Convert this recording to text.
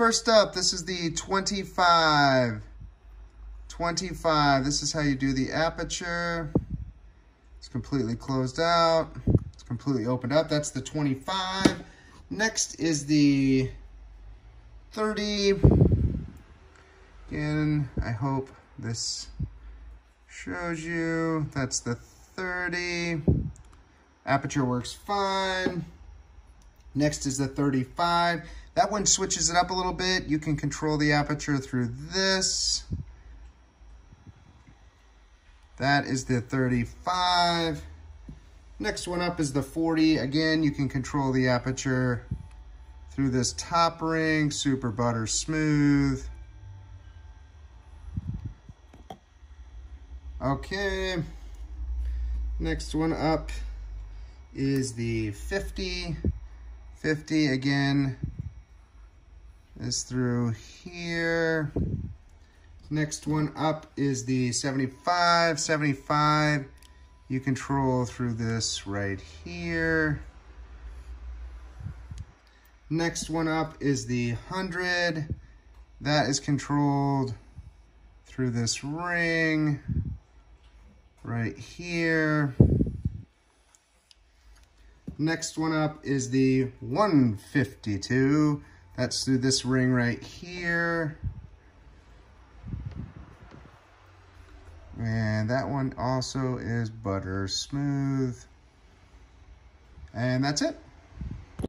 First up, this is the 25. 25, this is how you do the aperture. It's completely closed out. It's completely opened up. That's the 25. Next is the 30. Again, I hope this shows you. That's the 30. Aperture works fine. Next is the 35. That one switches it up a little bit. You can control the aperture through this. That is the 35. Next one up is the 40. Again, you can control the aperture through this top ring, super butter smooth. Okay, next one up is the 50. 50 again is through here. Next one up is the 75. 75, you control through this right here. Next one up is the 100. That is controlled through this ring right here. Next one up is the 152. That's through this ring right here. And that one also is butter smooth. And that's it.